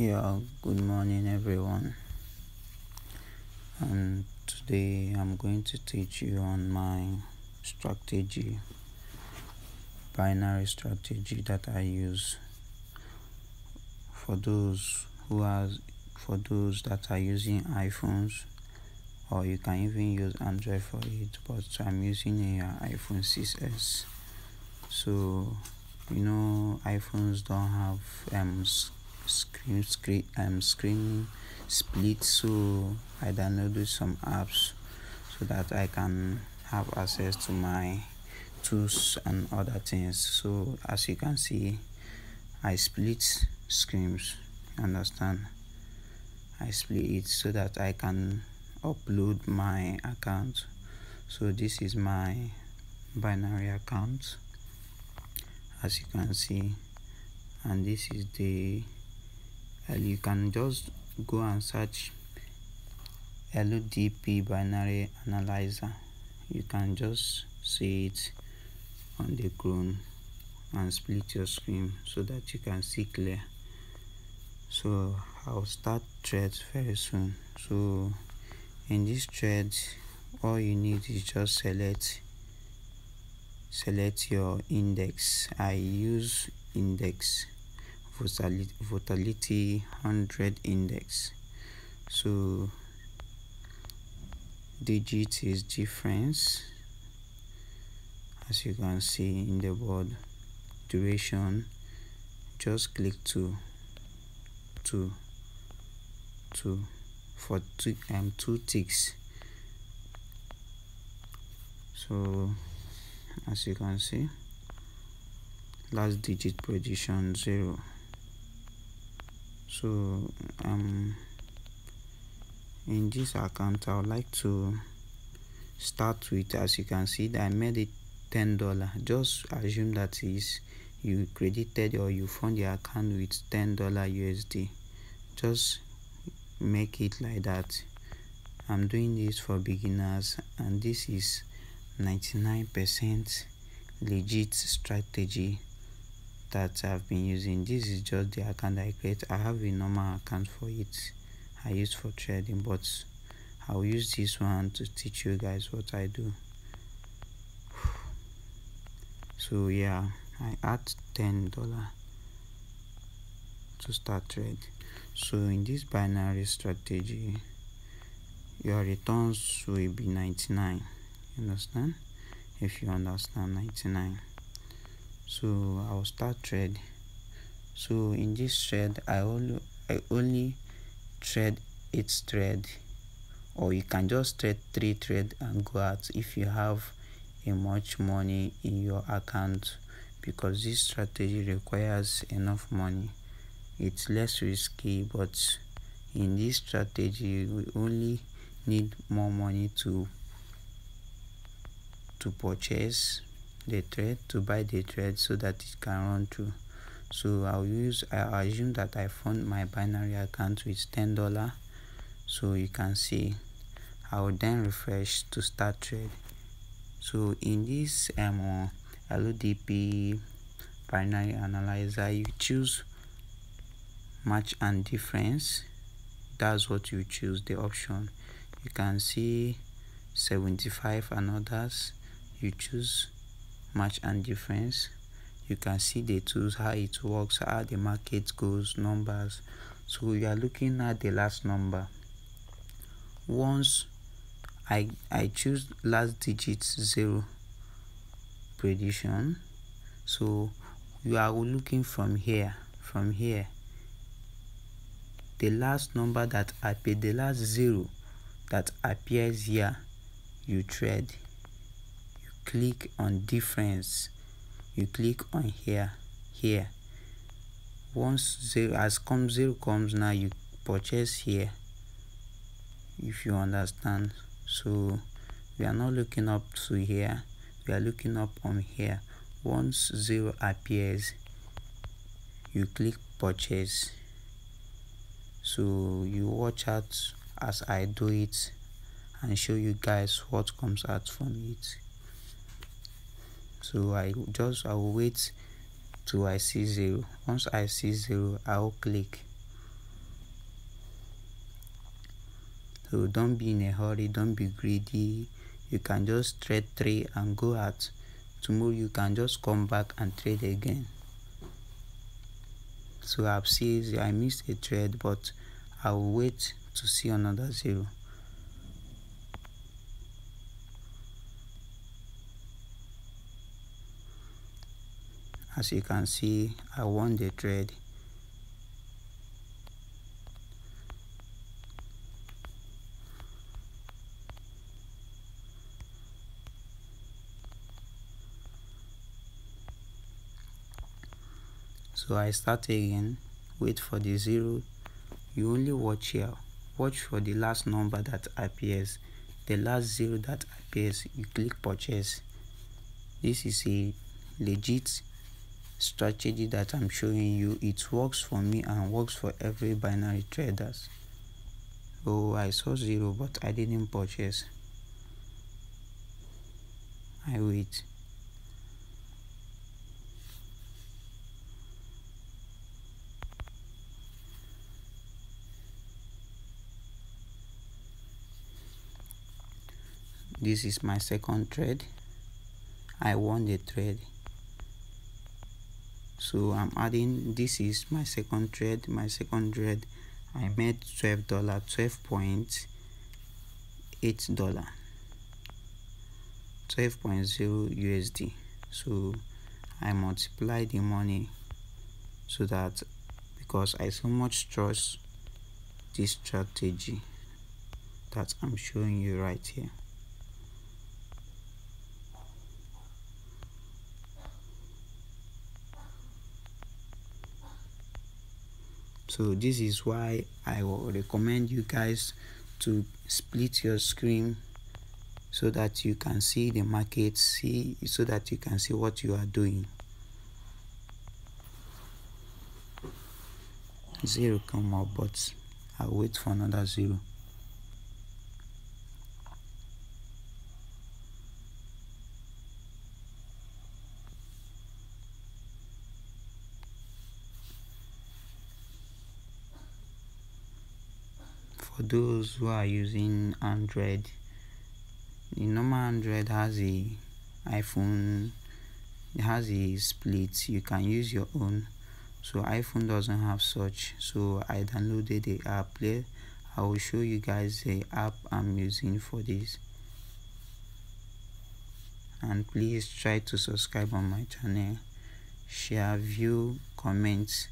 Yeah, good morning everyone. And today I'm going to teach you on my strategy, binary strategy that I use for those who has for those that are using iPhones or you can even use Android for it but I'm using a iPhone 6s so you know iPhones don't have um screen screen um screen split so I downloaded some apps so that I can have access to my tools and other things. So as you can see I split screens understand? I split it so that I can upload my account. So this is my binary account as you can see. And this is the and you can just go and search LDP binary analyzer. You can just see it on the Chrome and split your screen so that you can see clear. So I'll start threads very soon. So in this thread all you need is just select select your index. I use index volatility 100 index. So digit is difference. As you can see in the board duration just click to two two for two um two ticks. So as you can see last digit position zero so um in this account i would like to start with as you can see that i made it ten dollar. Just assume that is you credited or you fund your account with ten dollar usd just make it like that. I'm doing this for beginners and this is 99 percent legit strategy that I've been using. This is just the account I create. I have a normal account for it. I use for trading, but I'll use this one to teach you guys what I do. So yeah, I add ten dollar to start trade. So in this binary strategy, your returns will be 99. You understand? If you understand 99 so I'll start trade. So in this trade I only I only trade each trade or you can just trade three trade and go out if you have a much money in your account because this strategy requires enough money. It's less risky but in this strategy we only need more money to to purchase the thread to buy the thread so that it can run through. So i'll use i assume that i fund my binary account with ten dollar. So you can see i will then refresh to start trade so in this um LDP binary analyzer you choose match and difference. That's what you choose the option. You can see 75 and others. You choose match and difference. You can see the tools how it works how the market goes numbers. So we are looking at the last number. Once i i choose last digit zero prediction so you are looking from here from here. The last number that appear the last zero that appears here you trade click on difference. You click on here here. Once zero as come zero comes now you purchase here if you understand. So we are not looking up to here. We are looking up on here. Once zero appears you click purchase. So you watch out as i do it and show you guys what comes out from it so i just i will wait till i see zero. Once i see zero i'll click. So don't be in a hurry don't be greedy. You can just trade three and go out. Tomorrow you can just come back and trade again. So i've seen i missed a trade but i will wait to see another zero. As you can see i won the trade. So I start again. Wait for the zero. You only watch here. Watch for the last number that appears. The last zero that appears you click purchase. This is a legit strategy that I'm showing you it works for me and works for every binary traders. Oh I saw zero but I didn't purchase. I wait. This is my second trade. I won the trade so I'm adding this is my second trade my second trade I made $12 12.8 dollar. 12.0 USD so I multiply the money so that because I so much trust this strategy that I'm showing you right here so this is why i will recommend you guys to split your screen so that you can see the market see so that you can see what you are doing. Zero come up but i'll wait for another zero for those who are using android. The normal android has a iphone it has a split. You can use your own. So iphone doesn't have such. So i downloaded the app there. I will show you guys the app i'm using for this. And please try to subscribe on my channel. Share view comment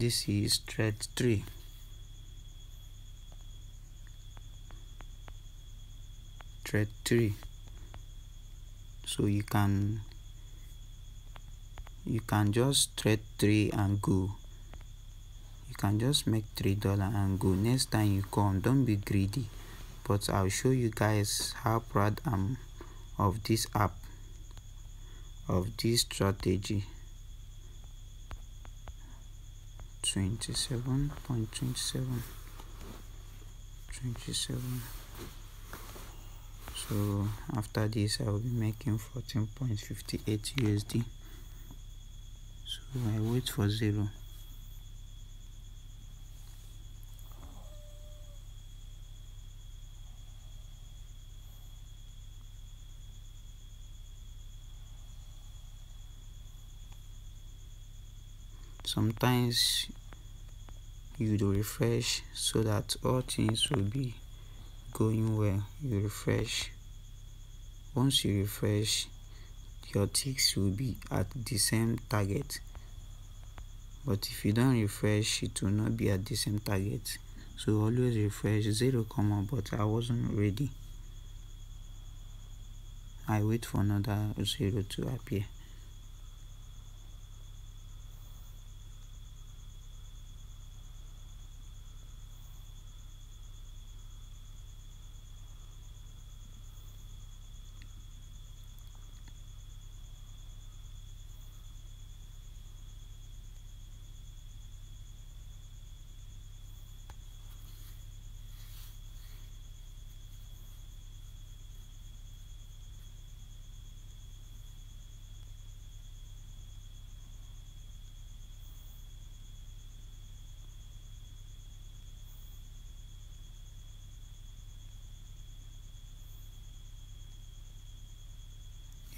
this is thread 3 thread 3 so you can you can just thread 3 and go. You can just make three dollar and go. Next time you come don't be greedy. But i'll show you guys how proud i'm of this app of this strategy 27.27 27 so after this i will be making 14.58 usd so i wait for zero. Sometimes you do refresh so that all things will be going well. You refresh. Once you refresh your ticks will be at the same target. But if you don't refresh it will not be at the same target. So always refresh. Zero come up but i wasn't ready. I wait for another zero to appear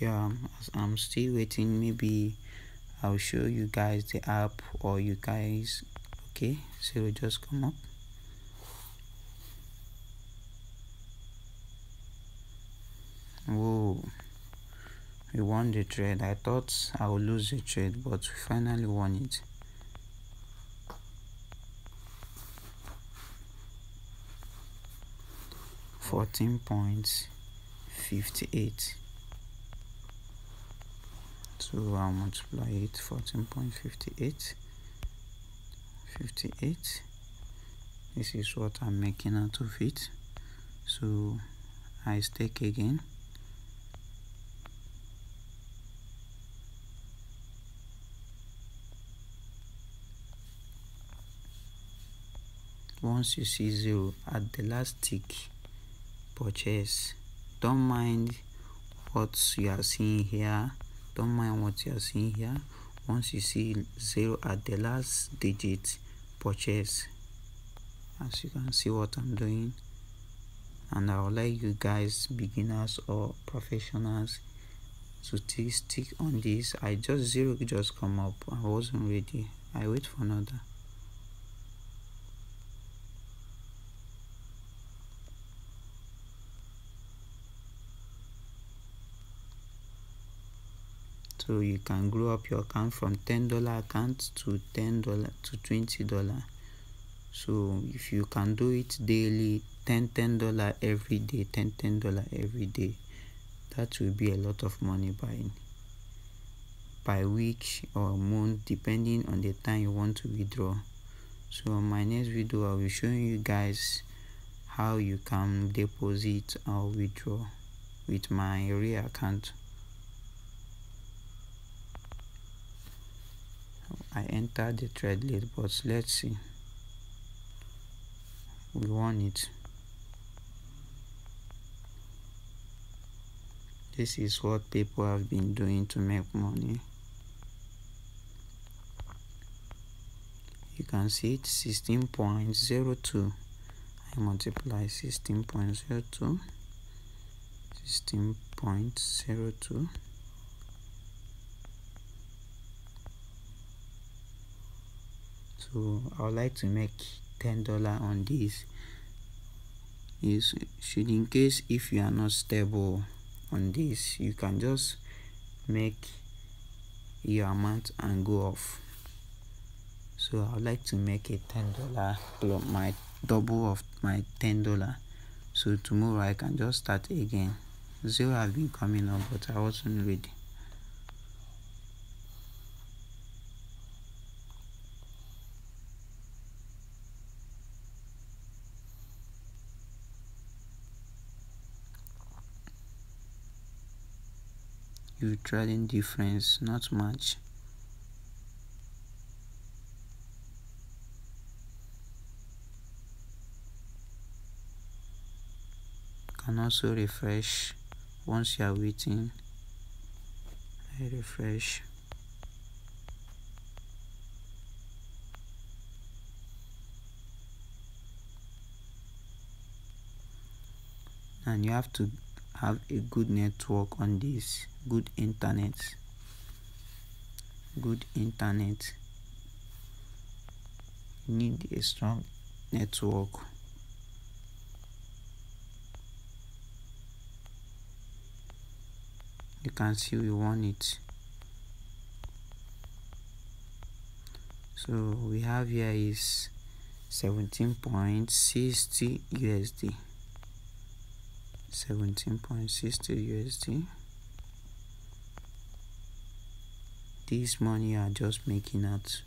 yeah um, i'm still waiting maybe i'll show you guys the app or you guys okay? So we just come up. Whoa. We won the trade. I thought i would lose the trade but we finally won it. Fourteen points fifty eight so I'll uh, multiply it 14.58 58 this is what I'm making out of it. So I stake again. Once you see zero at the last tick purchase. Don't mind what you are seeing here don't mind what you are seeing here once you see zero at the last digit purchase. As you can see what i'm doing. And i would like you guys beginners or professionals to stick on this. I just zero just come up. I wasn't ready. I wait for another so you can grow up your account from ten dollar account to ten dollar to twenty dollar. So if you can do it daily ten ten dollar every day ten ten dollar every day that will be a lot of money by by week or month depending on the time you want to withdraw. So on my next video i'll be showing you guys how you can deposit or withdraw with my real account I entered the thread late but let's see. We want it. This is what people have been doing to make money. You can see it 16.02 I multiply 16.02 16.02 so i would like to make ten dollar on this. Is should in case if you are not stable on this you can just make your amount and go off. So i would like to make a ten dollar my double of my ten dollar. So tomorrow i can just start again. Zero have been coming up but i wasn't ready trading difference not much. Can also refresh. Once you are waiting I refresh. And you have to have a good network on this. Good internet. Good internet. You need a strong network. You can see we want it. So we have here is 17.60 USD 17.60 USD this money are just making out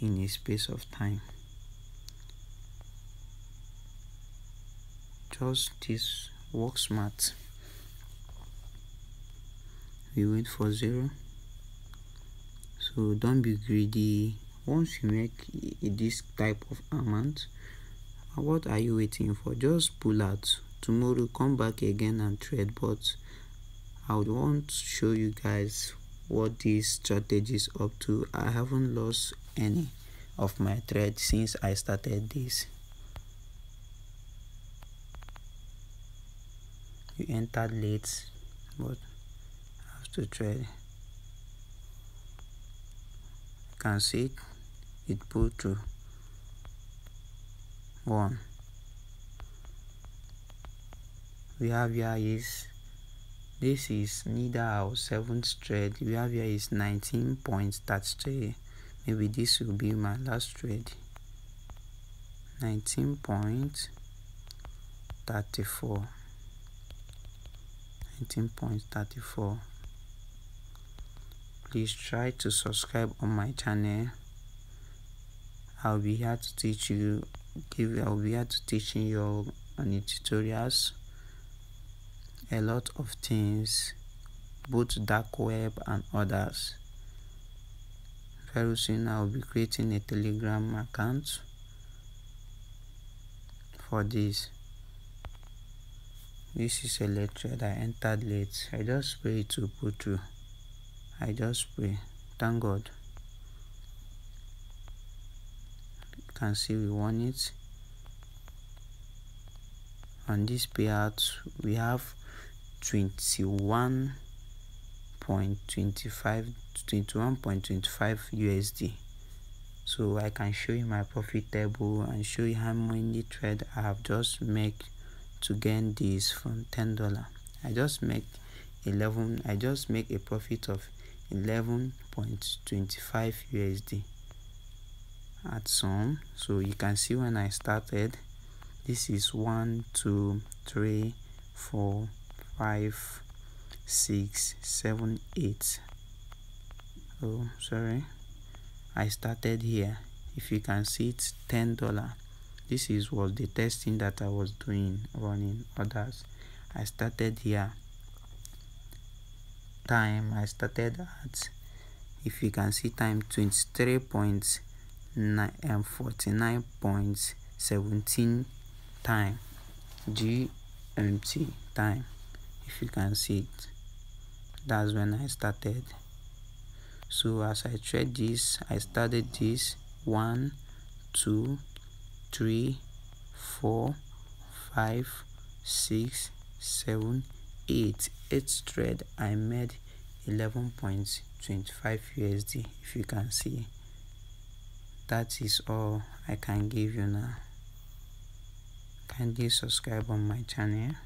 in a space of time. Just this work smart. We wait for zero. So don't be greedy. Once you make this type of amount what are you waiting for? Just pull out tomorrow come back again and trade but i would want to show you guys what this strategy is up to. I haven't lost any of my trade since i started this. You entered late but I have to trade you can see it pull through. One we have here is this is neither our seventh trade we have here is 19 points that's trade maybe this will be my last trade 19 points 34 19.34 please try to subscribe on my channel. I'll be here to teach you give i'll be here to teaching you on the tutorials a lot of things both dark web and others. Very soon i'll be creating a telegram account for this. This is a lecture that I entered late. I just pray to put through I just pray. Thank God. Can see we won it. On this payout we have 21.25 21.25 USD so I can show you my profit table and show you how many trade I have just made to gain this from ten dollar. I just make 11 i just make a profit of 11.25 usd at some. So you can see when i started this is one two three four five six seven eight. Oh sorry. I started here. If you can see it's ten dollar. This is was the testing that I was doing running others I started here. Time I started at if you can see time 23 points and um, 49 points 17 time. GMT time if you can see it that's when I started so as I trade this I started this one two three, four, five, six, seven, eight. Eight thread I made 11.25 USD if you can see. That is all I can give you now. Kindly subscribe on my channel.